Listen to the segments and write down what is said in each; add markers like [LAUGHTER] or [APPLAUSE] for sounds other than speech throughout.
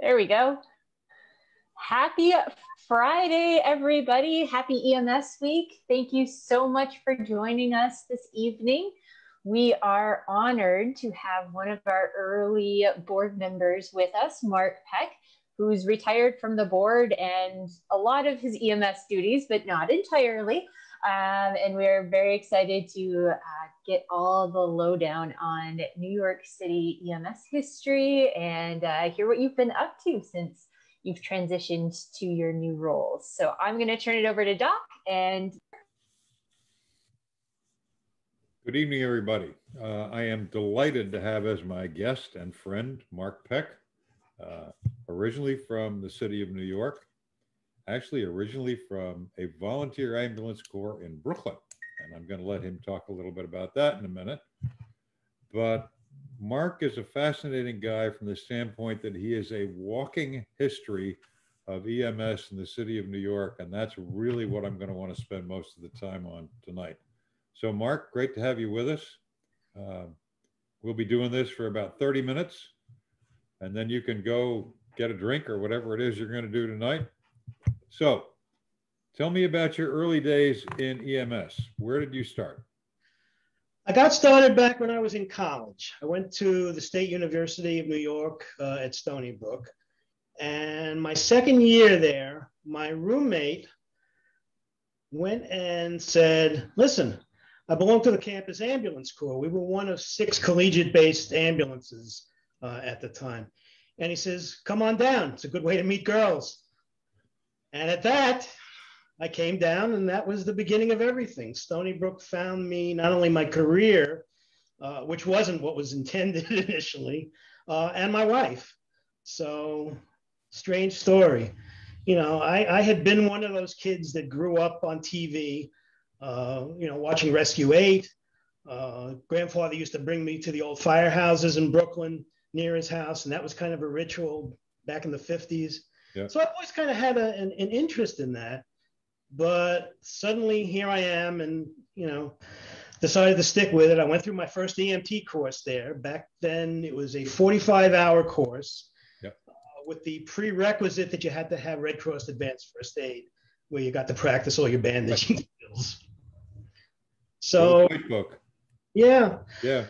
There we go. Happy Friday, everybody. Happy EMS week. Thank you so much for joining us this evening. We are honored to have one of our early board members with us, Mark Peck, who's retired from the board and a lot of his EMS duties, but not entirely. Um, and we're very excited to uh, get all the lowdown on New York City EMS history and uh, hear what you've been up to since you've transitioned to your new roles. So I'm going to turn it over to Doc and. Good evening, everybody. Uh, I am delighted to have as my guest and friend Mark Peck, uh, originally from the city of New York, actually originally from a volunteer ambulance corps in Brooklyn. And I'm going to let him talk a little bit about that in a minute. But Mark is a fascinating guy from the standpoint that he is a walking history of EMS in the city of New York. And that's really what I'm going to want to spend most of the time on tonight. So, Mark, great to have you with us. Uh, we'll be doing this for about 30 minutes, and then you can go get a drink or whatever it is you're going to do tonight. So, tell me about your early days in EMS. Where did you start? I got started back when I was in college. I went to the State University of New York uh, at Stony Brook. And my second year there, my roommate went and said, Listen, I belong to the campus ambulance corps. We were one of six collegiate based ambulances uh, at the time. And he says, Come on down. It's a good way to meet girls. And at that, I came down, and that was the beginning of everything. Stony Brook found me not only my career, uh, which wasn't what was [LAUGHS] intended initially, uh, and my wife. So, strange story. You know, I, I had been one of those kids that grew up on TV uh, you know, watching Rescue 8. Uh, grandfather used to bring me to the old firehouses in Brooklyn near his house, and that was kind of a ritual back in the 50s. Yeah. So I've always kind of had a, an, an interest in that. But suddenly here I am, and, you know, decided to stick with it. I went through my first EMT course there. Back then, it was a 45 hour course yep. uh, with the prerequisite that you had to have Red Cross Advanced First Aid, where you got to practice all your bandaging right. skills. So book. Yeah. Yeah.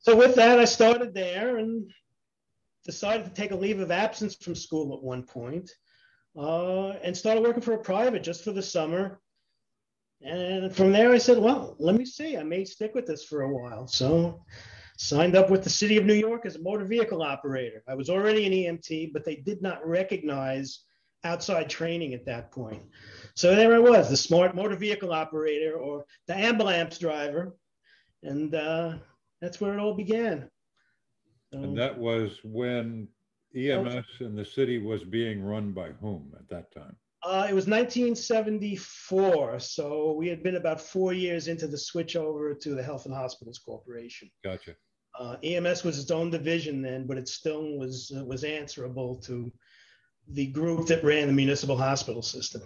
So with that, I started there and decided to take a leave of absence from school at one point, uh, and started working for a private just for the summer. And from there, I said, well, let me see. I may stick with this for a while. So signed up with the city of New York as a motor vehicle operator. I was already an EMT, but they did not recognize outside training at that point. So there I was, the smart motor vehicle operator or the ambulance driver. And uh, that's where it all began. And that was when EMS in the city was being run by whom at that time? Uh, it was 1974. So we had been about four years into the switch over to the Health and Hospitals Corporation. Gotcha. Uh, EMS was its own division then, but it still was uh, was answerable to the group that ran the municipal hospital system.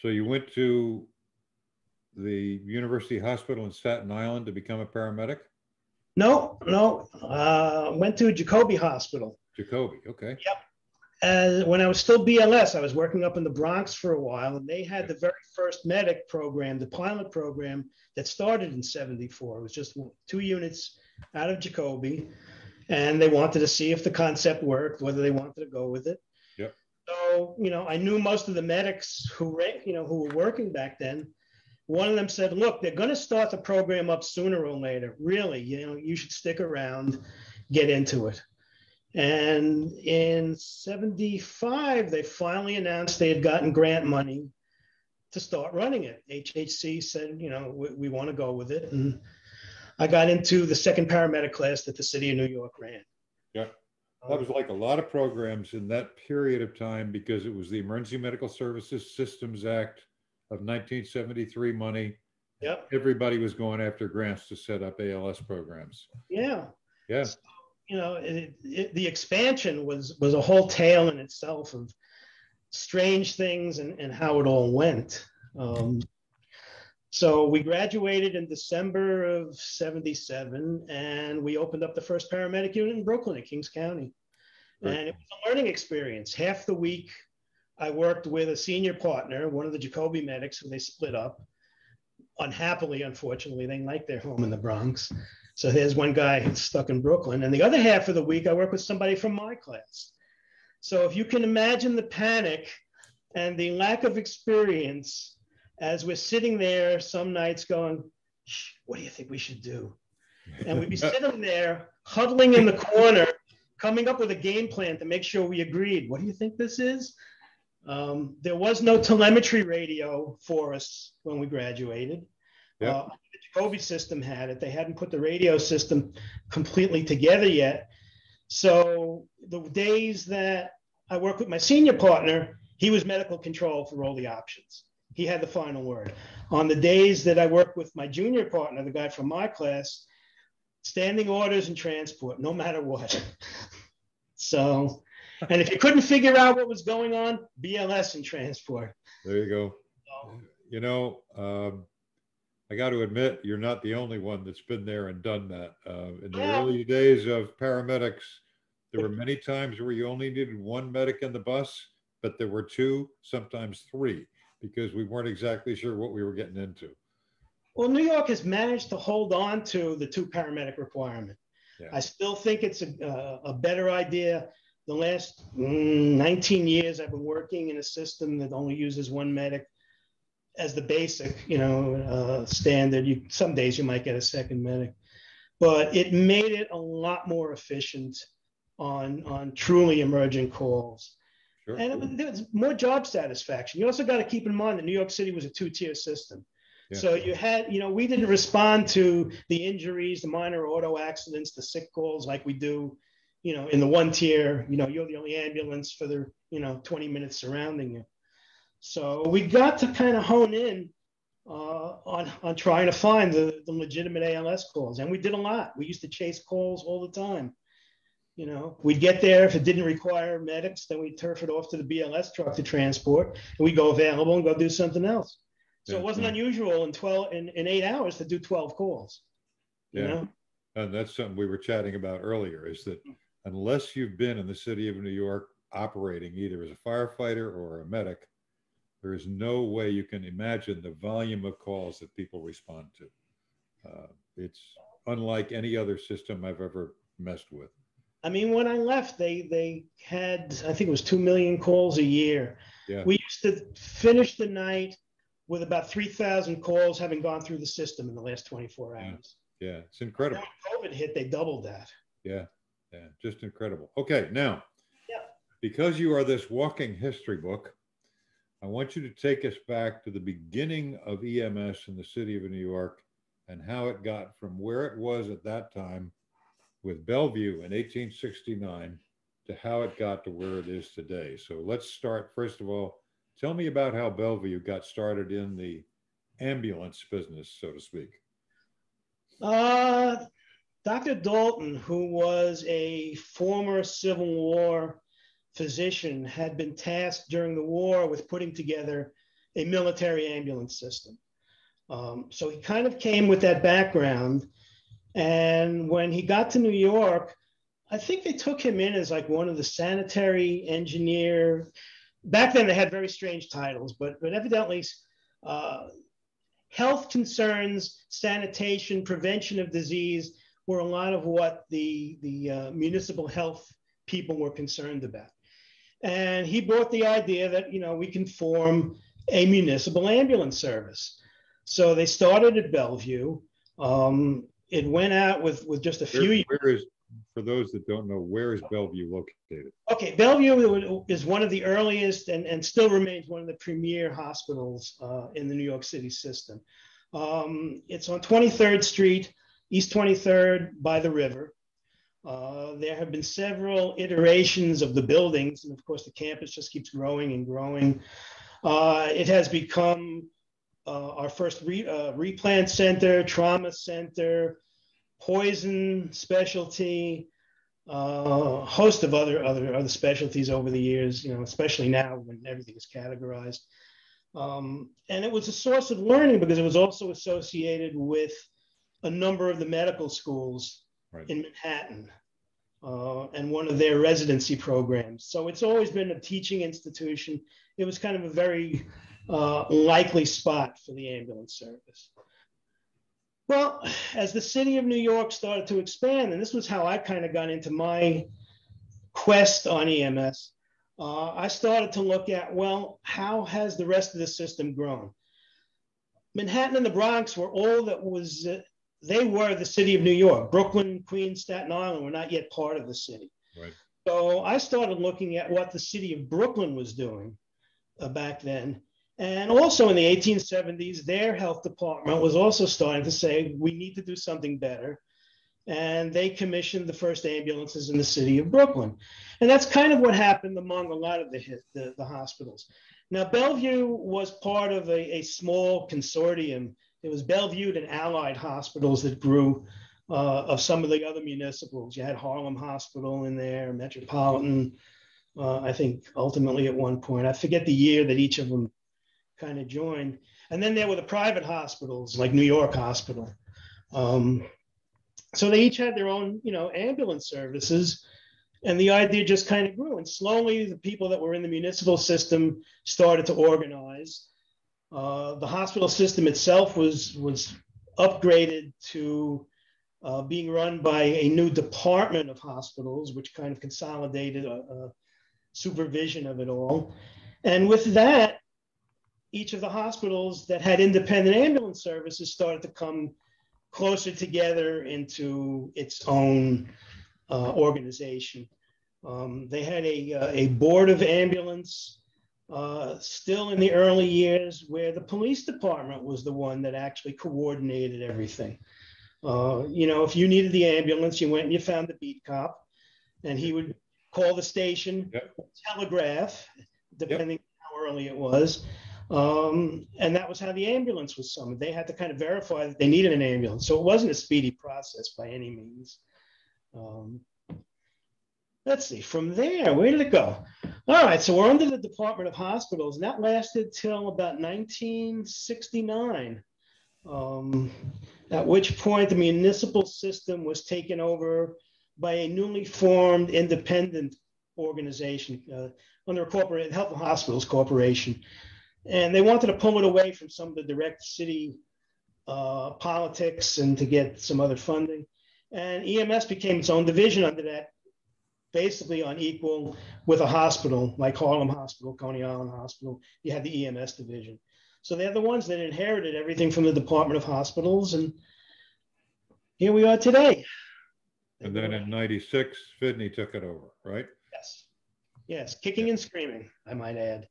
So you went to the University Hospital in Staten Island to become a paramedic? No, no. Uh, went to Jacobi Hospital. Jacobi, okay. Yep. And when I was still BLS, I was working up in the Bronx for a while, and they had the very first medic program, the pilot program that started in 74. It was just two units out of Jacobi, and they wanted to see if the concept worked, whether they wanted to go with it. Yep. So, you know, I knew most of the medics who, you know, who were working back then. One of them said, look, they're going to start the program up sooner or later. Really, you know, you should stick around, get into it. And in 75, they finally announced they had gotten grant money to start running it. HHC said, you know, we, we want to go with it. And I got into the second paramedic class that the city of New York ran. Yeah. That was like a lot of programs in that period of time because it was the Emergency Medical Services Systems Act of 1973 money. Yep. Everybody was going after grants to set up ALS programs. Yeah. Yeah. So, you know, it, it, the expansion was was a whole tale in itself of strange things and, and how it all went. Um, so we graduated in December of 77 and we opened up the first paramedic unit in Brooklyn in Kings County. Right. And it was a learning experience. Half the week, I worked with a senior partner, one of the Jacobi medics, who they split up. Unhappily, unfortunately, they like their home in the Bronx. So there's one guy stuck in Brooklyn. And the other half of the week, I work with somebody from my class. So if you can imagine the panic and the lack of experience as we're sitting there some nights going, what do you think we should do? And we'd be [LAUGHS] sitting there huddling in the corner, coming up with a game plan to make sure we agreed. What do you think this is? Um, there was no telemetry radio for us when we graduated. Yep. Uh, the Jacobi system had it. They hadn't put the radio system completely together yet. So the days that I worked with my senior partner, he was medical control for all the options. He had the final word. On the days that I worked with my junior partner, the guy from my class, standing orders and transport, no matter what. [LAUGHS] so, and if you couldn't figure out what was going on, BLS and transport. There you go. So, you know, um, I got to admit, you're not the only one that's been there and done that. Uh, in the yeah. early days of paramedics, there were many times where you only needed one medic in the bus, but there were two, sometimes three, because we weren't exactly sure what we were getting into. Well, New York has managed to hold on to the two paramedic requirement. Yeah. I still think it's a, uh, a better idea. The last mm, 19 years, I've been working in a system that only uses one medic as the basic, you know, uh, standard. You some days you might get a second medic, but it made it a lot more efficient on on truly emergent calls. Sure. And it was, there was more job satisfaction. You also got to keep in mind that New York City was a two-tier system. Yeah. So you had, you know, we didn't respond to the injuries, the minor auto accidents, the sick calls like we do, you know, in the one tier. You know, you're the only ambulance for the, you know, 20 minutes surrounding you. So we got to kind of hone in uh, on, on trying to find the, the legitimate ALS calls. And we did a lot. We used to chase calls all the time. You know, we'd get there if it didn't require medics, then we'd turf it off to the BLS truck to transport, and we go available and go do something else. So yeah, it wasn't unusual in 12 in, in eight hours to do 12 calls. yeah. Know? And that's something we were chatting about earlier is that unless you've been in the city of New York operating either as a firefighter or a medic, there is no way you can imagine the volume of calls that people respond to. Uh, it's unlike any other system I've ever messed with. I mean, when I left, they they had I think it was two million calls a year. Yeah. We used to finish the night with about three thousand calls having gone through the system in the last twenty four hours. Yeah. yeah, it's incredible. When COVID hit, they doubled that. Yeah, yeah, just incredible. Okay, now, yeah. because you are this walking history book, I want you to take us back to the beginning of EMS in the city of New York and how it got from where it was at that time with Bellevue in 1869 to how it got to where it is today. So let's start, first of all, tell me about how Bellevue got started in the ambulance business, so to speak. Uh, Dr. Dalton, who was a former Civil War physician, had been tasked during the war with putting together a military ambulance system. Um, so he kind of came with that background. And when he got to New York, I think they took him in as like one of the sanitary engineer. Back then, they had very strange titles, but but evidently, uh, health concerns, sanitation, prevention of disease were a lot of what the the uh, municipal health people were concerned about. And he brought the idea that you know we can form a municipal ambulance service. So they started at Bellevue. Um, it went out with with just a few. Where, where is for those that don't know, where is Bellevue located? Okay, Bellevue is one of the earliest and, and still remains one of the premier hospitals uh, in the New York City system. Um, it's on 23rd Street, East 23rd by the river. Uh, there have been several iterations of the buildings, and of course, the campus just keeps growing and growing. Uh, it has become uh, our first re, uh, replant center, trauma center, poison specialty, a uh, host of other, other other specialties over the years. You know, especially now when everything is categorized. Um, and it was a source of learning because it was also associated with a number of the medical schools right. in Manhattan. uh, and one of their residency programs. So it's always been a teaching institution. It was kind of a very uh, likely spot for the ambulance service. Well, as the city of New York started to expand, and this was how I kind of got into my quest on EMS, uh, I started to look at, well, how has the rest of the system grown? Manhattan and the Bronx were all that was, uh, they were the city of New York. Brooklyn, Queens, Staten Island were not yet part of the city. Right. So I started looking at what the city of Brooklyn was doing uh, back then. And also in the 1870s, their health department was also starting to say, we need to do something better. And they commissioned the first ambulances in the city of Brooklyn. And that's kind of what happened among a lot of the, the, the hospitals. Now, Bellevue was part of a, a, small consortium. It was Bellevue and allied hospitals that grew uh, of some of the other municipals. You had Harlem Hospital in there, Metropolitan, uh, I think ultimately at one point. I forget the year that each of them kind of joined. And then there were the private hospitals like New York Hospital. Um, so they each had their own, you know, ambulance services. And the idea just kind of grew. And slowly the people that were in the municipal system started to organize. Uh, the hospital system itself was, was upgraded to uh, being run by a new department of hospitals, which kind of consolidated a, a supervision of it all. And with that, each of the hospitals that had independent ambulance services started to come closer together into its own uh, organization. Um, they had a, uh, a board of ambulance uh, still in the early years where the police department was the one that actually coordinated everything. Uh, you know, if you needed the ambulance, you went and you found the beat cop, and he would call the station, yep. telegraph, depending yep. how early it was, um, and that was how the ambulance was summoned. They had to kind of verify that they needed an ambulance. So it wasn't a speedy process by any means. Um, let's see, from there, where did it go? All right, so we're under the Department of Hospitals, and that lasted till about 1969, um, at which point the municipal system was taken over by a newly formed independent organization uh, under a corporate Health and Hospitals Corporation. And they wanted to pull it away from some of the direct city uh, politics and to get some other funding. And EMS became its own division under that, basically on equal with a hospital like Harlem Hospital, Coney Island Hospital. You had the EMS division. So they're the ones that inherited everything from the Department of Hospitals. And here we are today. And then in 96, FDNY took it over, right? Yes. Yes, kicking and screaming, I might add.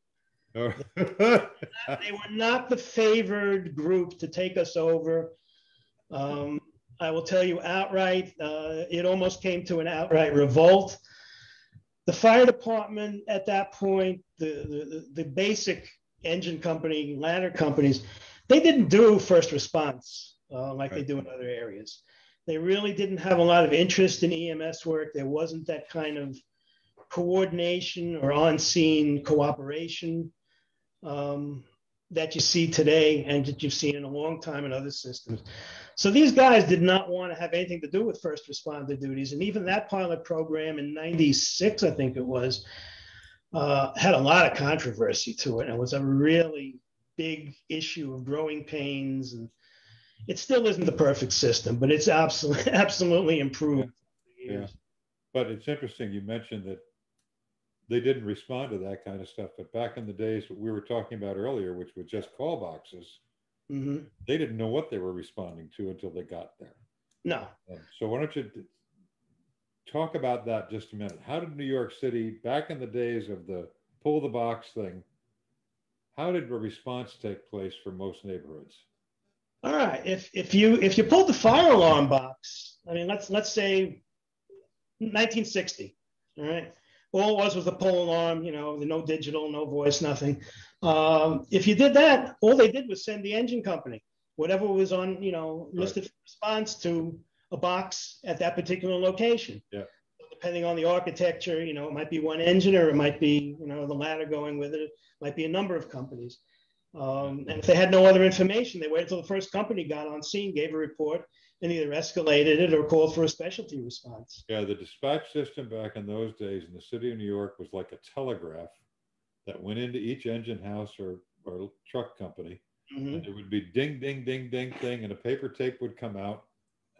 Oh. [LAUGHS] they were not the favored group to take us over. Um, I will tell you outright, uh, it almost came to an outright revolt. The fire department at that point, the, the, the basic engine company, ladder companies, they didn't do first response uh, like right. they do in other areas. They really didn't have a lot of interest in EMS work. There wasn't that kind of coordination or on scene cooperation um, that you see today and that you've seen in a long time in other systems. So these guys did not want to have anything to do with first responder duties. And even that pilot program in 96, I think it was, uh, had a lot of controversy to it and was a really big issue of growing pains. And it still isn't the perfect system, but it's absolutely, [LAUGHS] absolutely improved. Yeah. But it's interesting you mentioned that they didn't respond to that kind of stuff. But back in the days we were talking about earlier, which were just call boxes, mm-hmm. they didn't know what they were responding to until they got there. No. Um, so why don't you talk about that just a minute? How did New York City, back in the days of the pull the box thing, how did a response take place for most neighborhoods? All right. If if you if you pulled the fire alarm box, I mean, let's let's say 1960. All right all it was was a pull alarm, you know, the no digital, no voice, nothing. Um, if you did that, all they did was send the engine company whatever was on, you know, listed right. response to a box at that particular location. Yeah. Depending on the architecture, you know, it might be one engine or it might be, you know, the ladder going with it. It might be a number of companies. Um, and if they had no other information, they waited until the first company got on scene, gave a report, and either escalated it or called for a specialty response. Yeah, the dispatch system back in those days in the city of New York was like a telegraph that went into each engine house or, or truck company. Mhm. And it would be ding, ding, ding, ding, ding, and a paper tape would come out,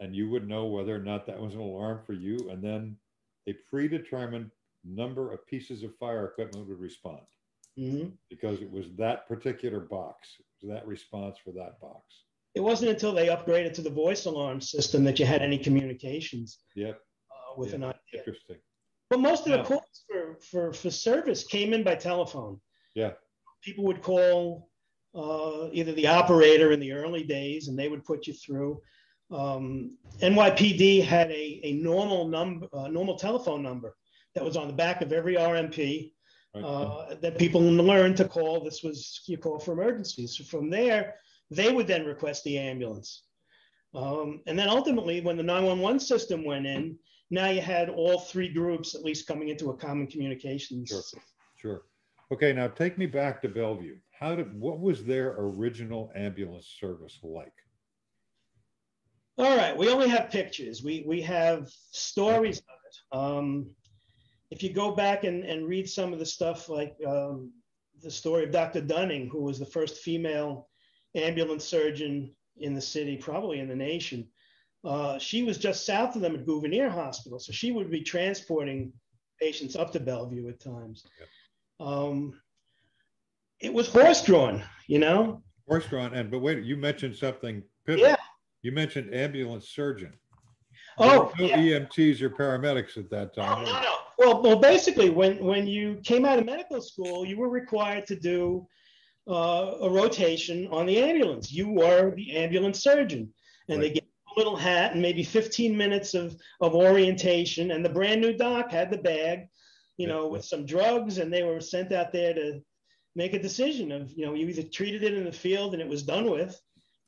and you would know whether or not that was an alarm for you. And then a predetermined number of pieces of fire equipment would respond Mhm. because it was that particular box, it was that response for that box. It wasn't until they upgraded to the voice alarm system that you had any communications Yep, uh, with Yeah. an idea. interesting. But most of the Yeah. calls for, for, for service came in by telephone. Yeah. People would call uh, either the operator in the early days and they would put you through. Um, NYPD had a, a normal number, uh, normal telephone number that was on the back of every RMP Right. uh, that people learned to call. This was your call for emergencies. So from there, they would then request the ambulance. Um, and then ultimately, when the 911 system went in, now you had all three groups at least coming into a common communications. Sure. Sure. Okay, now take me back to Bellevue. How did, what was their original ambulance service like? All right, we only have pictures. We we have stories of it. Um, if you go back and, and read some of the stuff like um, the story of Dr. Dunning, who was the first female ambulance surgeon in the city, probably in the nation, uh, she was just south of them at Gouverneur Hospital. So she would be transporting patients up to Bellevue at times. Um, it was horse drawn, you know? Horse drawn, and but wait, you mentioned something pivotal. Yeah. You mentioned ambulance surgeon. Oh, There were yeah. EMTs or paramedics at that time. no, no. Well, well, basically, when when you came out of medical school, you were required to do uh, a rotation on the ambulance. You were the ambulance surgeon, and they Right. gave you a little hat and maybe 15 minutes of of orientation. And the brand new doc had the bag, you Yeah. know, with some drugs, and they were sent out there to make a decision of, you know, you either treated it in the field and it was done with,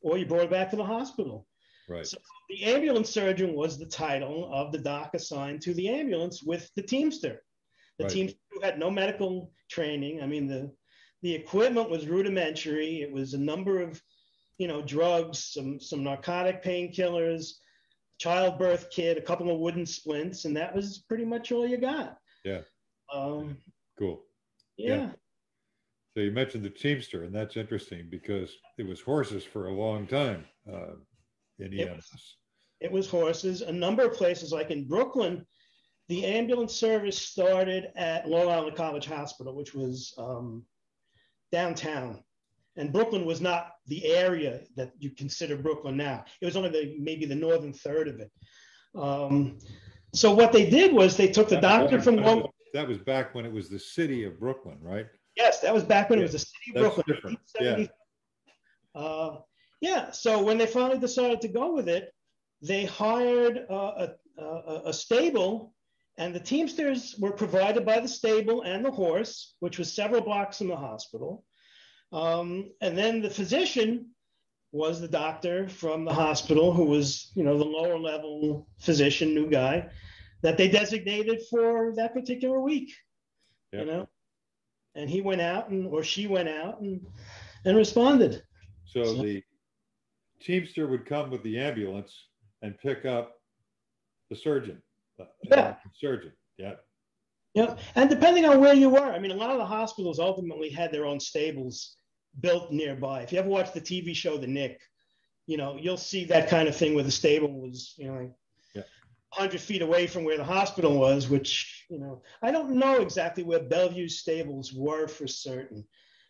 or you brought it back to the hospital. Right. So the ambulance surgeon was the title of the doc assigned to the ambulance with the teamster. The Right. teamster who had no medical training. I mean, the the equipment was rudimentary. It was a number of, you know, drugs, some some narcotic painkillers, childbirth kit, a couple of wooden splints, and that was pretty much all you got. Yeah. Um, Cool. yeah. Yeah. So you mentioned the Teamster, and that's interesting because it was horses for a long time uh, in It EMS. It was horses. A number of places, like in Brooklyn, the ambulance service started at Long Island College Hospital, which was um, downtown. And Brooklyn was not the area that you consider Brooklyn now. It was only the maybe the northern third of it. Um, so what they did was they took the doctor from Long. That was back when it was the city of Brooklyn, right? Yes, that was back when it was the city of Brooklyn. 1870. Uh, yeah. So when they finally decided to go with it, they hired uh, a, a, a stable, and the Teamsters were provided by the stable and the horse, which was several blocks from the hospital. Um, and then the physician was the doctor from the hospital, who was, you know, the lower level physician, new guy, that they designated for that particular week. Yep. You know, and he went out and or she went out and and responded. So So- the Teamster would come with the ambulance and pick up the surgeon. Yeah. Surgeon. Yeah. Yeah, and depending on where you were, I mean, a lot of the hospitals ultimately had their own stables built nearby. If you ever watch the TV show The Knick, you know, you'll see that kind of thing where the stable was, you know, like Yeah. 100 feet away from where the hospital was, which, you know, I don't know exactly where Bellevue's stables were for certain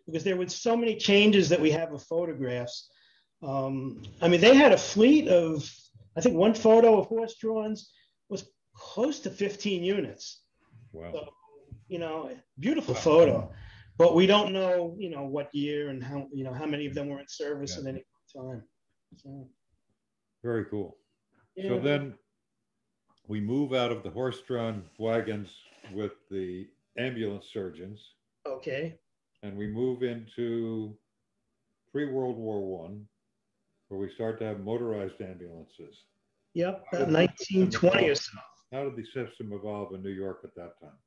because there were so many changes that we have of photographs. Um, I mean, they had a fleet of, I think one photo of horse drawings close to 15 units Wow. So, you know, beautiful photo, but we don't know, you know, what year and how, you know, how many of them were in service Yeah. at any time. So, Very cool. yeah. So then we move out of the horse-drawn wagons with the ambulance surgeons, okay. and we move into pre-World War One, where we start to have motorized ambulances. Yep. About 1920 or so. How did the system evolve in New York at that time?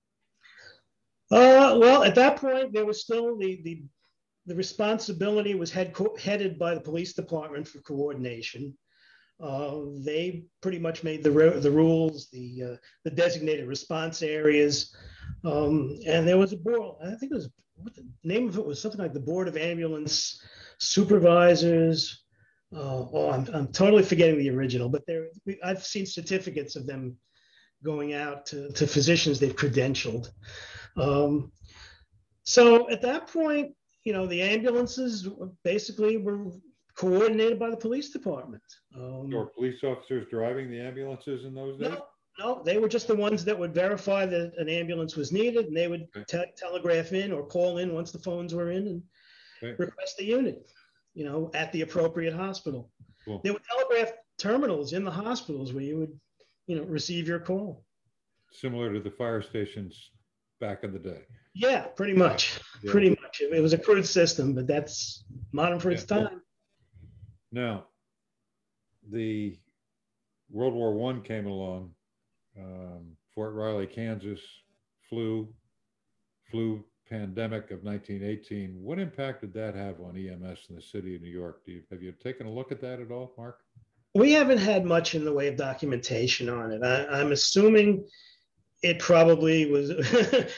Uh, well, at that point, there was still the, the, the responsibility was head, headed by the police department for coordination. Uh, they pretty much made the the rules, the uh, the designated response areas, um, and there was a board. I think it was what the name of it was something like the Board of Ambulance Supervisors. Uh, oh, I'm, I'm totally forgetting the original, but there I've seen certificates of them going out to, to physicians they've credentialed. Um, so at that point, you know, the ambulances basically were coordinated by the police department. Um, or police officers driving the ambulances in those days? No, no, they were just the ones that would verify that an ambulance was needed, and they would okay. te- telegraph in or call in once the phones were in and okay. request the unit, you know, at the appropriate hospital. Cool. They would telegraph terminals in the hospitals where you would, you know, receive your call. Similar to the fire stations back in the day. Yeah, pretty much. Yeah. Pretty much. It was a crude system, but that's modern for its time. Now, the World War One came along. Um, Fort Riley, Kansas, flu, flu pandemic of 1918. What impact did that have on EMS in the city of New York? Do you, have you taken a look at that at all, Mark? We haven't had much in the way of documentation on it. I, I'm assuming it probably was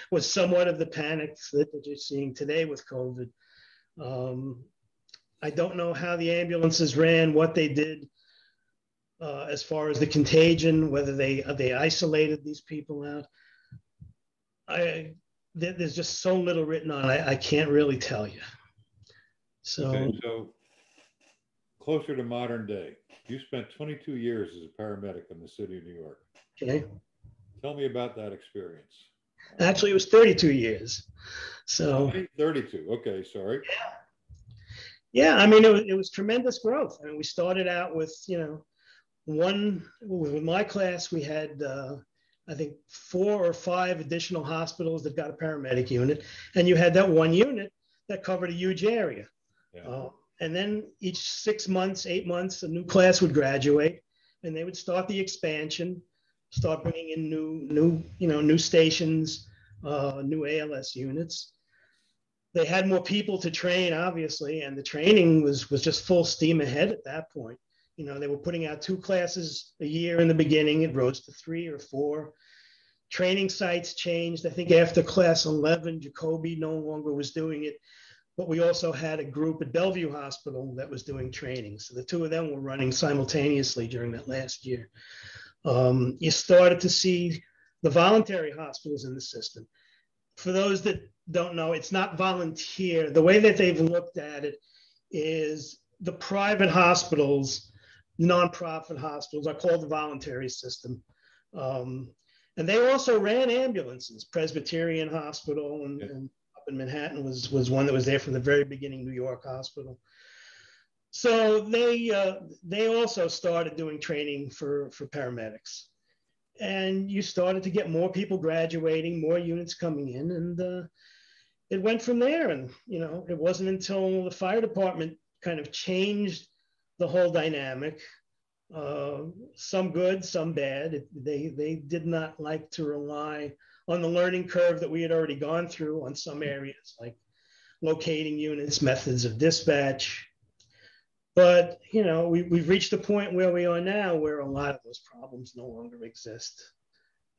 [LAUGHS] was somewhat of the panic that you're seeing today with COVID. Um, I don't know how the ambulances ran, what they did uh, as far as the contagion, whether they they isolated these people out. I there's just so little written on. I, I can't really tell you. So, okay, so closer to modern day, you spent 22 years as a paramedic in the city of New York. Okay. Tell me about that experience. Actually, it was 32 years. So 32. Okay, sorry. Yeah. Yeah, I mean, it was, it was tremendous growth. I mean, we started out with, you know, one, with my class, we had, uh, I think, four or five additional hospitals that got a paramedic unit. And you had that one unit that covered a huge area. Yeah. Uh, and then each six months, eight months, a new class would graduate and they would start the expansion start bringing in new, new, you know, new stations, uh, new ALS units. They had more people to train, obviously, and the training was was just full steam ahead at that point. You know, they were putting out two classes a year in the beginning. It rose to three or four. Training sites changed. I think after class 11, Jacobi no longer was doing it, but we also had a group at Bellevue Hospital that was doing training. So the two of them were running simultaneously during that last year. Um, you started to see the voluntary hospitals in the system. For those that don't know, it's not volunteer. The way that they've looked at it is the private hospitals, nonprofit hospitals, are called the voluntary system. Um, and they also ran ambulances. Presbyterian Hospital and, and, up in Manhattan was, was one that was there from the very beginning, New York Hospital. So they uh, they also started doing training for for paramedics, and you started to get more people graduating, more units coming in, and uh, it went from there. And you know, it wasn't until the fire department kind of changed the whole dynamic. Uh, some good, some bad. They they did not like to rely on the learning curve that we had already gone through on some areas, like locating units, methods of dispatch, but you know, we, we've reached a point where we are now where a lot of those problems no longer exist.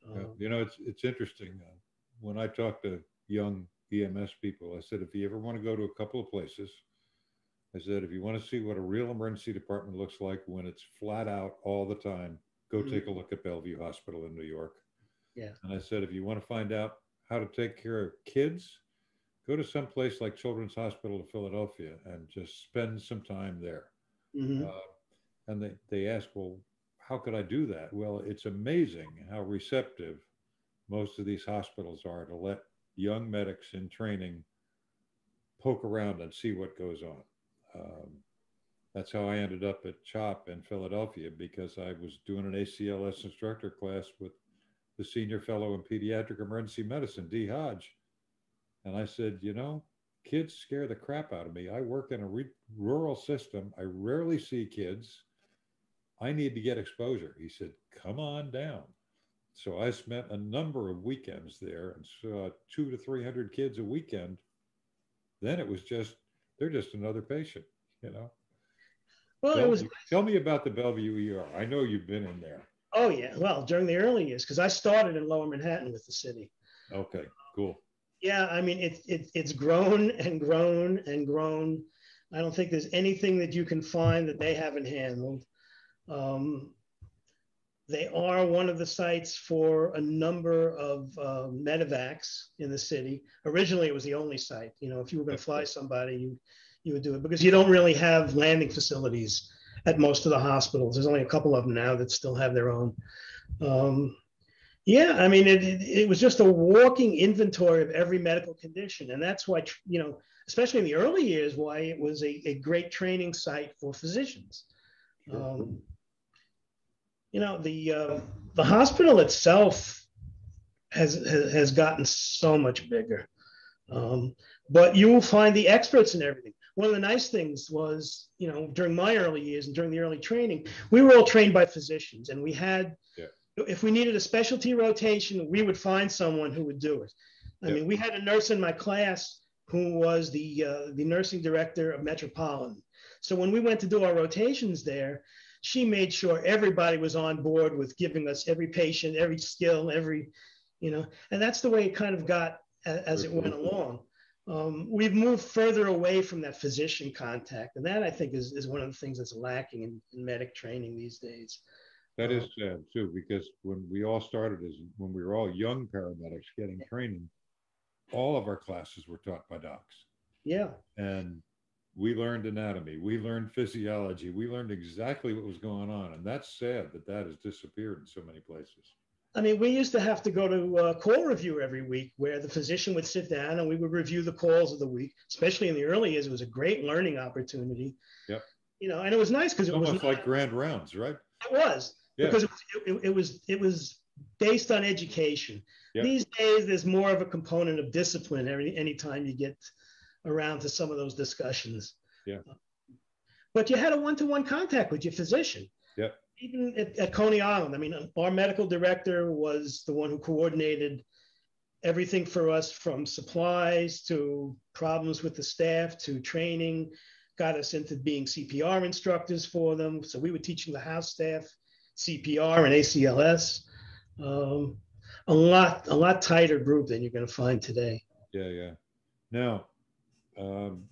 Um, you know, it's it's interesting. Uh, when I talk to young EMS people, I said, if you ever want to go to a couple of places, I said, if you want to see what a real emergency department looks like when it's flat out all the time, go mm-hmm. take a look at Bellevue Hospital in New York. Yeah. And I said, if you want to find out how to take care of kids, go to some place like Children's Hospital of Philadelphia and just spend some time there. Mm-hmm. Uh, and they, they ask, well, how could I do that? Well, it's amazing how receptive most of these hospitals are to let young medics in training poke around and see what goes on. Um, that's how I ended up at CHOP in Philadelphia because I was doing an ACLS instructor class with the senior fellow in pediatric emergency medicine, D. Hodge. And I said, you know, kids scare the crap out of me. I work in a re- rural system. I rarely see kids. I need to get exposure. He said, come on down. So I spent a number of weekends there and saw two to 300 kids a weekend. Then it was just, they're just another patient, you know? Well, tell it was. Tell me about the Bellevue ER. I know you've been in there. Oh yeah, well during the early years because I started in Lower Manhattan with the city. Okay, cool. Yeah, I mean it, it it's grown and grown and grown. I don't think there's anything that you can find that they haven't handled. Um, they are one of the sites for a number of uh, medevacs in the city. Originally, it was the only site. You know, if you were going to fly somebody, you you would do it because you don't really have landing facilities at most of the hospitals. There's only a couple of them now that still have their own. Um, yeah, I mean, it, it, it, was just a walking inventory of every medical condition. And that's why, you know, especially in the early years, why it was a, a great training site for physicians. Um, you know, the, uh, the hospital itself has, has, has gotten so much bigger. Um, but you will find the experts in everything one of the nice things was, you know, during my early years and during the early training, we were all trained by physicians, and we had, yeah. if we needed a specialty rotation, we would find someone who would do it. I yeah. mean, we had a nurse in my class who was the uh, the nursing director of Metropolitan. So when we went to do our rotations there, she made sure everybody was on board with giving us every patient, every skill, every, you know, and that's the way it kind of got as it went along um, we've moved further away from that physician contact. And that I think is, is one of the things that's lacking in, in medic training these days. That is sad too, because when we all started as when we were all young paramedics getting training, all of our classes were taught by docs. Yeah. And we learned anatomy, we learned physiology, we learned exactly what was going on. And that's sad that that has disappeared in so many places. I mean, we used to have to go to a call review every week where the physician would sit down and we would review the calls of the week, especially in the early years. It was a great learning opportunity. Yep. You know, and it was nice because it almost was like grand rounds, right? It was yeah. because it was, it, it, was it was based on education. Yep. These days, there's more of a component of discipline every anytime you get around to some of those discussions. Yeah. But you had a one-to-one contact with your physician. Yep even at, at, Coney Island, I mean, our medical director was the one who coordinated everything for us from supplies to problems with the staff to training, got us into being CPR instructors for them. So we were teaching the house staff CPR and ACLS. Um, a lot, a lot tighter group than you're going to find today. Yeah, yeah. Now, um,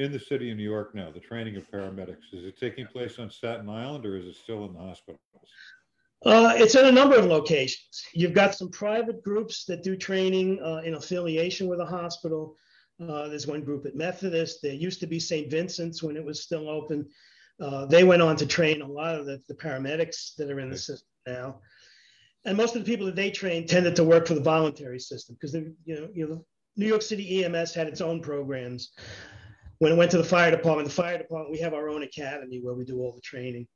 in the city of New York now, the training of paramedics? Is it taking place on Staten Island or is it still in the hospitals? Uh, it's in a number of locations. You've got some private groups that do training uh, in affiliation with a hospital. Uh, there's one group at Methodist. There used to be St. Vincent's when it was still open. Uh, they went on to train a lot of the, the paramedics that are in the system now. And most of the people that they trained tended to work for the voluntary system because you know, you know, New York City EMS had its own programs when it went to the fire department, the fire department, we have our own academy where we do all the training.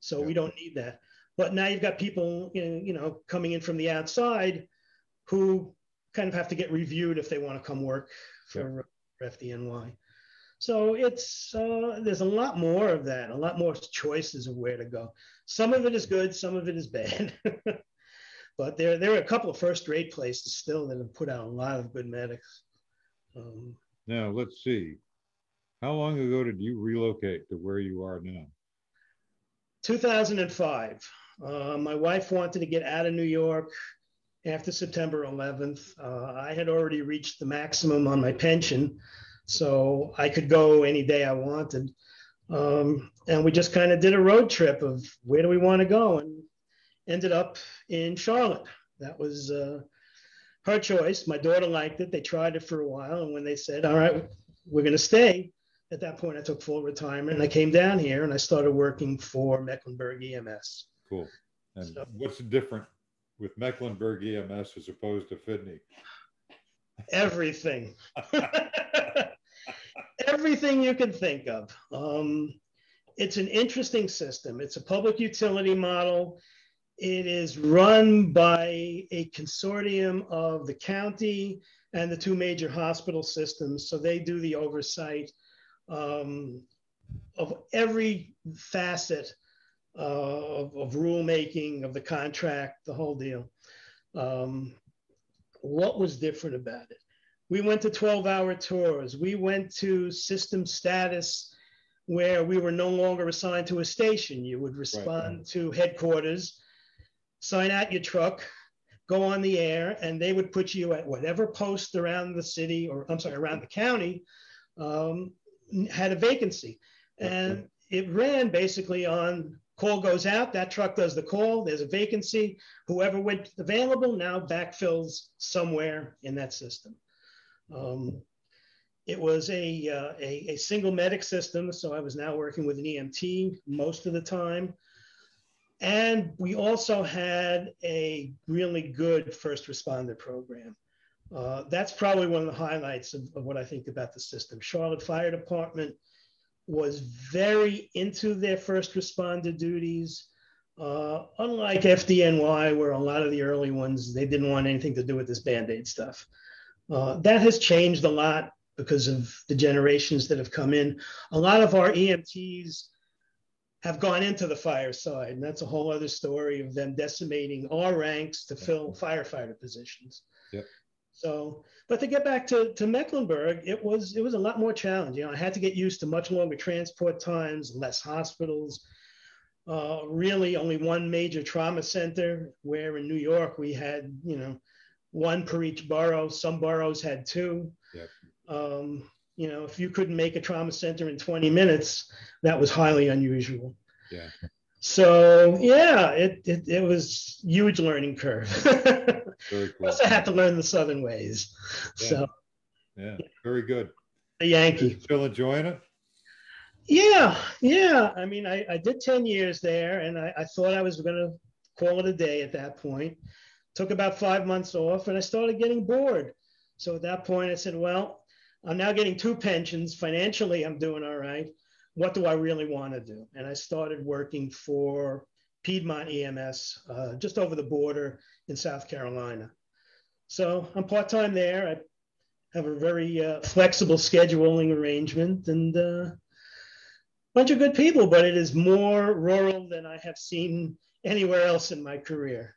So yeah. we don't need that. But now you've got people, you know, coming in from the outside who kind of have to get reviewed if they want to come work for, yeah. FDNY. So it's uh, there's a lot more of that, a lot more choices of where to go. Some of it is good, some of it is bad. [LAUGHS] but there there are a couple of first-rate places still that have put out a lot of good medics. Um, now let's see. How long ago did you relocate to where you are now? 2005. Uh, my wife wanted to get out of New York after September 11th. Uh, I had already reached the maximum on my pension, so I could go any day I wanted. Um, and we just kind of did a road trip of where do we want to go and ended up in Charlotte. That was uh, her choice. My daughter liked it. They tried it for a while. And when they said, all right, we're going to stay, at that point, I took full retirement and I came down here and I started working for Mecklenburg EMS. Cool. And so, what's different with Mecklenburg EMS as opposed to FDNY? Everything. [LAUGHS] [LAUGHS] Everything you can think of. Um, it's an interesting system. It's a public utility model. It is run by a consortium of the county and the two major hospital systems. So they do the oversight um, of every facet uh, of, of rulemaking, of the contract, the whole deal. Um, what was different about it? We went to 12 hour tours. We went to system status where we were no longer assigned to a station. You would respond right. to headquarters, sign out your truck, go on the air, and they would put you at whatever post around the city or I'm sorry, around the county um, had a vacancy. And it ran basically on call goes out, that truck does the call, there's a vacancy. Whoever went available now backfills somewhere in that system. Um, it was a, uh, a, a, single medic system, so I was now working with an EMT most of the time. And we also had a really good first responder program. Uh, that's probably one of the highlights of, of what I think about the system. Charlotte Fire Department was very into their first responder duties. Uh, unlike FDNY, where a lot of the early ones, they didn't want anything to do with this Band Aid stuff. Uh, that has changed a lot because of the generations that have come in. A lot of our EMTs have gone into the fire side, and that's a whole other story of them decimating our ranks to fill firefighter positions. Yep. So, but to get back to, to Mecklenburg, it was it was a lot more challenging. You know, I had to get used to much longer transport times, less hospitals. Uh, really, only one major trauma center. Where in New York we had, you know, one per each borough. Some boroughs had two. Yep. Um, you know, if you couldn't make a trauma center in 20 minutes, that was highly unusual. Yeah. So yeah, it, it, it was huge learning curve. [LAUGHS] Very cool. Plus, I had to learn the Southern ways. Yeah. So yeah, very good. The Yankee. Still enjoying it? Yeah, yeah. I mean, I, I did 10 years there and I, I thought I was going to call it a day at that point. Took about five months off and I started getting bored. So at that point, I said, well, I'm now getting two pensions. Financially, I'm doing all right. What do I really want to do? And I started working for Piedmont EMS uh, just over the border in South Carolina. So I'm part time there. I have a very uh, flexible scheduling arrangement and a uh, bunch of good people, but it is more rural than I have seen anywhere else in my career.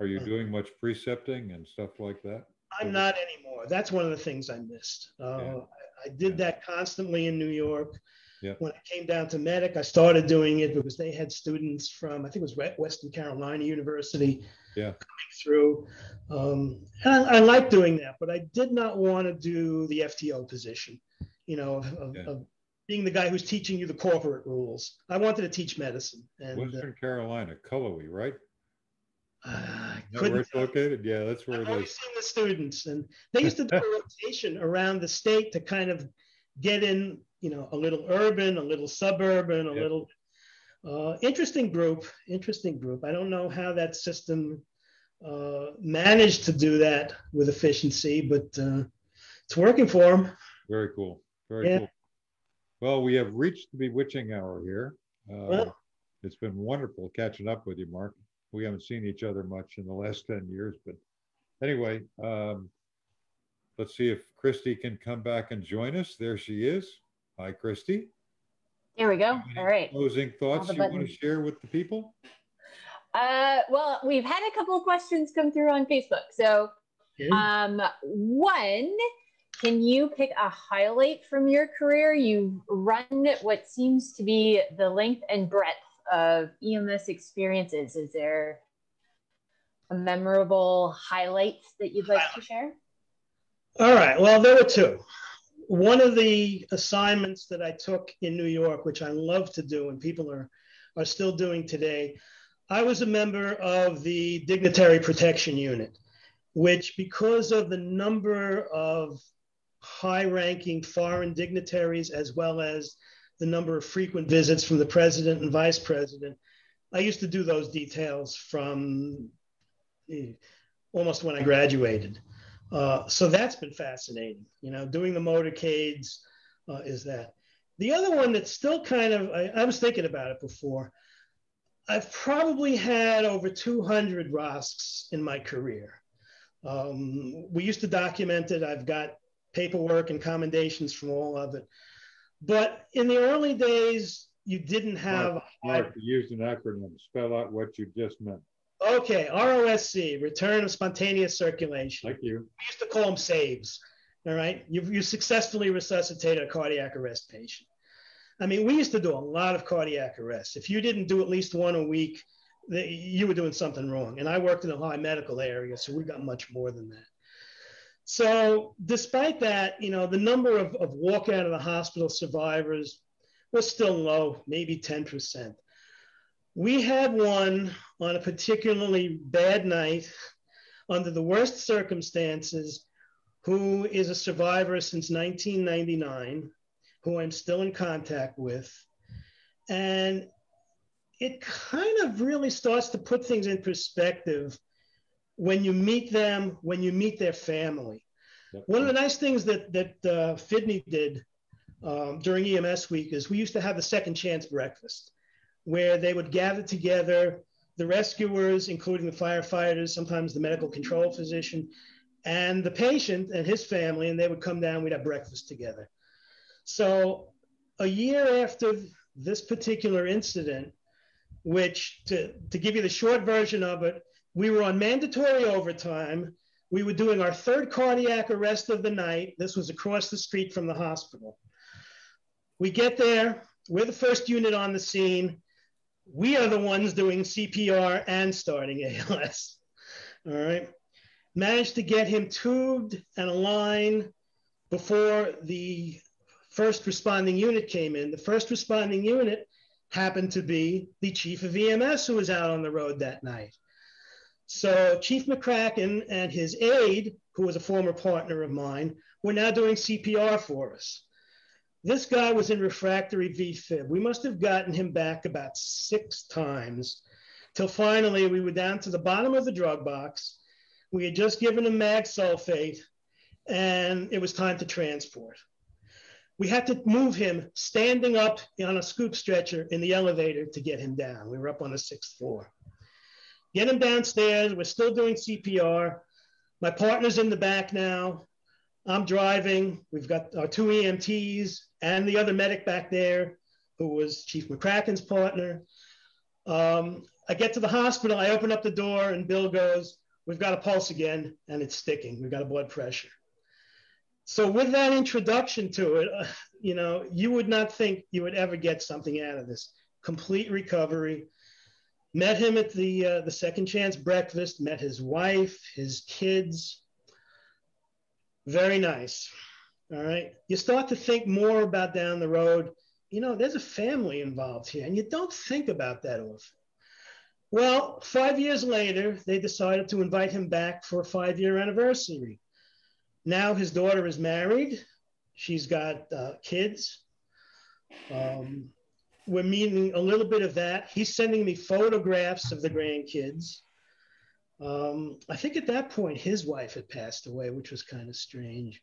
Are you doing much precepting and stuff like that? I'm not anymore. That's one of the things I missed. Uh, yeah. I, I, did yeah. that constantly in New York. Yeah. When I came down to Medic, I started doing it because they had students from, I think it was Western Carolina University yeah. coming through. Um, and I, I like doing that, but I did not want to do the FTO position, you know, of, yeah. of, being the guy who's teaching you the corporate rules. I wanted to teach medicine. And, Western uh, Carolina, Cullowhee, right? Uh, where it's located? Yeah, that's where I've it is. seen the students, and they used to do [LAUGHS] a rotation around the state to kind of get in, you know, a little urban, a little suburban, a yep. little uh, interesting group. Interesting group. I don't know how that system uh, managed to do that with efficiency, but uh, it's working for them. Very cool. Very yeah. cool. Well, we have reached the bewitching hour here. Uh, well, it's been wonderful catching up with you, Mark we haven't seen each other much in the last 10 years, but anyway, um, let's see if Christy can come back and join us. There she is. Hi, Christy. There we go. All right. Closing thoughts you want to share with the people? Uh, well, we've had a couple of questions come through on Facebook. So, um, one, can you pick a highlight from your career? You've run what seems to be the length and breadth of EMS experiences, is there a memorable highlight that you'd like to share? All right. Well, there were two. One of the assignments that I took in New York, which I love to do and people are, are still doing today, I was a member of the Dignitary Protection Unit, which, because of the number of high ranking foreign dignitaries as well as the number of frequent visits from the president and vice president. I used to do those details from eh, almost when I graduated. Uh, so that's been fascinating. You know, doing the motorcades uh, is that. The other one that's still kind of, I, I, was thinking about it before. I've probably had over 200 ROSCs in my career. Um, we used to document it. I've got paperwork and commendations from all of it. But in the early days, you didn't have. Mark, Mark you used an acronym. Spell out what you just meant. Okay, ROSC, return of spontaneous circulation. Thank you. We used to call them SAVES. All right, you you successfully resuscitated a cardiac arrest patient. I mean, we used to do a lot of cardiac arrests. If you didn't do at least one a week, you were doing something wrong. And I worked in a high medical area, so we got much more than that. So, despite that, you know, the number of, of walk out of the hospital survivors was still low, maybe 10%. We had one on a particularly bad night under the worst circumstances who is a survivor since 1999, who I'm still in contact with. And it kind of really starts to put things in perspective when you meet them, when you meet their family. Yep. One of the nice things that, that uh, FDNY did um, during EMS week is we used to have the second chance breakfast where they would gather together the rescuers, including the firefighters, sometimes the medical control physician, and the patient and his family, and they would come down, we'd have breakfast together. So, a year after this particular incident, which to, to give you the short version of it, we were on mandatory overtime. We were doing our third cardiac arrest of the night. This was across the street from the hospital. We get there, we're the first unit on the scene. We are the ones doing CPR and starting ALS. All right managed to get him tubed and aligned before the first responding unit came in. The first responding unit happened to be the chief of EMS who was out on the road that night. So Chief McCracken and his aide, who was a former partner of mine, were now doing CPR for us. This guy was in refractory VFib. We must have gotten him back about six times till finally we were down to the bottom of the drug box we had just given him mag sulfate and it was time to transport. We had to move him standing up on a scoop stretcher in the elevator to get him down. We were up on the sixth floor. Get him downstairs. We're still doing CPR. My partner's in the back now. I'm driving. We've got our two EMTs and the other medic back there, who was Chief McCracken's partner. Um, I get to the hospital. I open up the door, and Bill goes, we've got a pulse again and it's sticking. We've got a blood pressure. So with that introduction to it, uh, you know, you would not think you would ever get something out of this. Complete recovery. Met him at the uh, the second chance breakfast. Met his wife, his kids. Very nice. All right. You start to think more about down the road. You know, there's a family involved here, and you don't think about that often. Well, five years later, they decided to invite him back for a five year anniversary. Now his daughter is married, she's got uh, kids. Um, we're meeting a little bit of that. He's sending me photographs of the grandkids. Um, I think at that point his wife had passed away, which was kind of strange.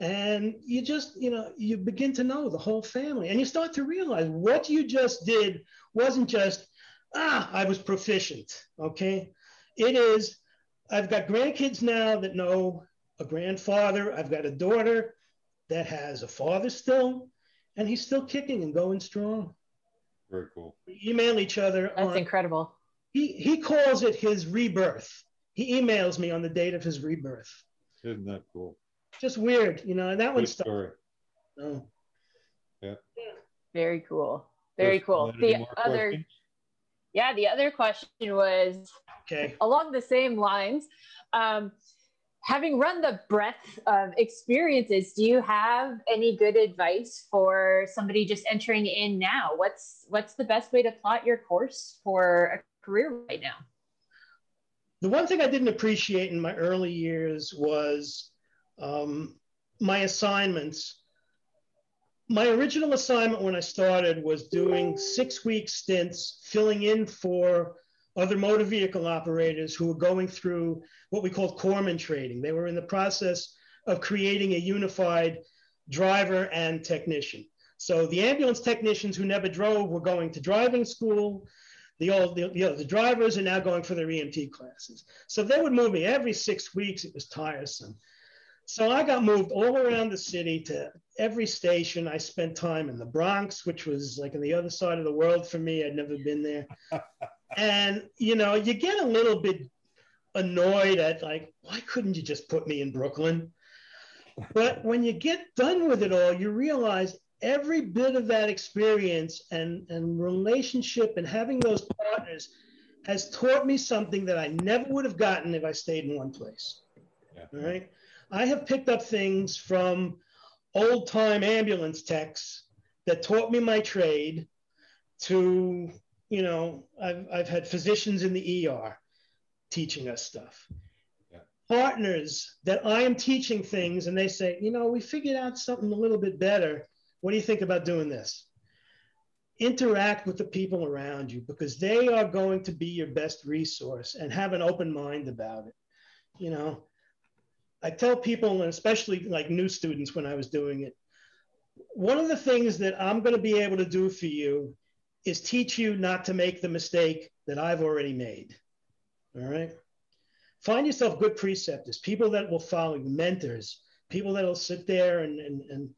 And you just, you know, you begin to know the whole family and you start to realize what you just did wasn't just ah, I was proficient. Okay. It is, I've got grandkids now that know a grandfather. I've got a daughter that has a father still, and he's still kicking and going strong. Very cool. We email each other. That's on, incredible. He, he calls it his rebirth. He emails me on the date of his rebirth. Isn't that cool? Just weird, you know, that one's story. Oh. Yeah. Very cool. Very cool. The other questions? Yeah, the other question was okay. along the same lines. Um, having run the breadth of experiences, do you have any good advice for somebody just entering in now? What's what's the best way to plot your course for a career right now? The one thing I didn't appreciate in my early years was um, my assignments my original assignment when I started was doing six week stints filling in for other motor vehicle operators who were going through what we called corpsman training. They were in the process of creating a unified driver and technician. So the ambulance technicians who never drove were going to driving school. The old, the, you know, the drivers are now going for their EMT classes. So they would move me every six weeks. It was tiresome. So I got moved all around the city to every station. I spent time in the Bronx, which was like on the other side of the world for me. I'd never been there. [LAUGHS] and, you know, you get a little bit annoyed at like, why couldn't you just put me in Brooklyn? But when you get done with it all, you realize every bit of that experience and, and relationship and having those partners has taught me something that I never would have gotten if I stayed in one place. Yeah. All right. I have picked up things from old time ambulance techs that taught me my trade to, you know, I've, I've had physicians in the ER teaching us stuff. Yeah. Partners that I am teaching things and they say, you know, we figured out something a little bit better. What do you think about doing this? Interact with the people around you because they are going to be your best resource and have an open mind about it. You know, I tell people, and especially like new students when I was doing it, one of the things that I'm going to be able to do for you is teach you not to make the mistake that I've already made. All right. Find yourself good preceptors, people that will follow you, mentors, people that will sit there and, and, and,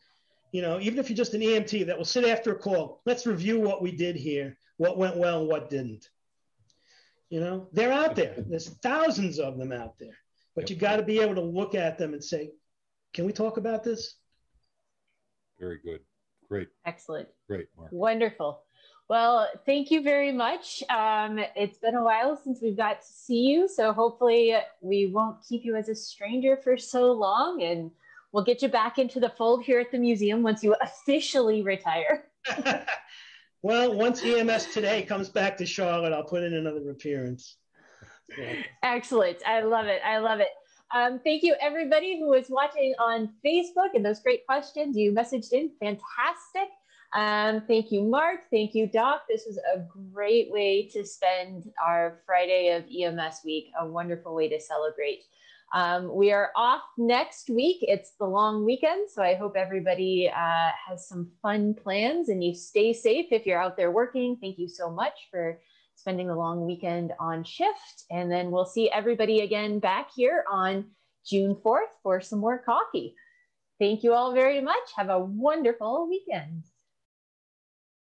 you know, even if you're just an EMT that will sit after a call, let's review what we did here, what went well and what didn't. You know, they're out there. There's thousands of them out there. But yep. you got to be able to look at them and say, can we talk about this? Very good. Great. Excellent. Great, Mark. Wonderful. Well, thank you very much. Um, it's been a while since we've got to see you, so hopefully we won't keep you as a stranger for so long, and we'll get you back into the fold here at the museum once you officially retire. [LAUGHS] well, once EMS today comes back to Charlotte, I'll put in another appearance. [LAUGHS] Excellent. I love it. I love it. Um, thank you, everybody who was watching on Facebook and those great questions you messaged in. Fantastic. Um, thank you, Mark. Thank you, Doc. This was a great way to spend our Friday of EMS week, a wonderful way to celebrate. Um, we are off next week. It's the long weekend, so I hope everybody uh, has some fun plans and you stay safe if you're out there working. Thank you so much for spending the long weekend on shift. And then we'll see everybody again back here on June 4th for some more coffee. Thank you all very much. Have a wonderful weekend.